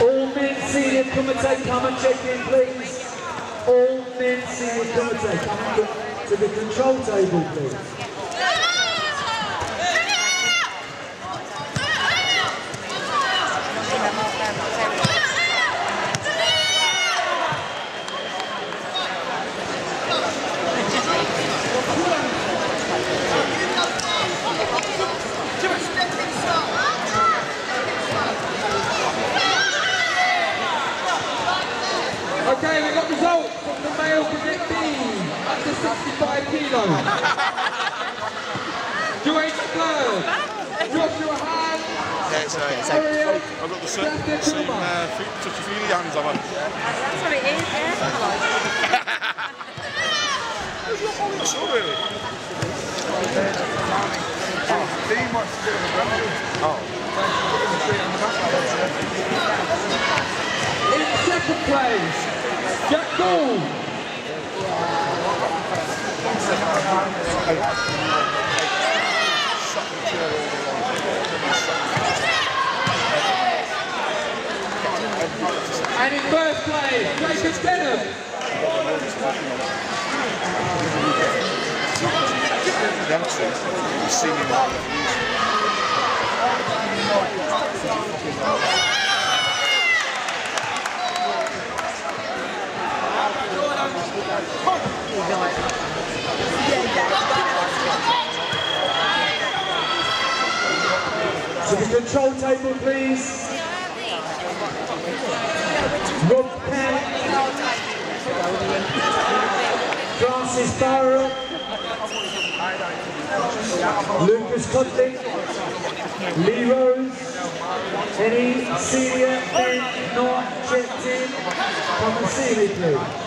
All mid-senior come and take, come and check in, please. All committee, come to, to the control table, please. Okay, we got results from the male cadet B, under 65 kilos. Dwayne McLeod, Joshua Hahn, Yeah, it's, uh, it's Ariel, I've got the same, same uh, feet, touch a few hands on it. That's what it is, yeah. So really. in second place, Jack Gould. And in first place, Jacob Denham. Youngster, you see me control table, please. Rob Camp. Francis Farrell. Lucas Codling. Lee Rose. Any senior men not checked in? Come and see me, please.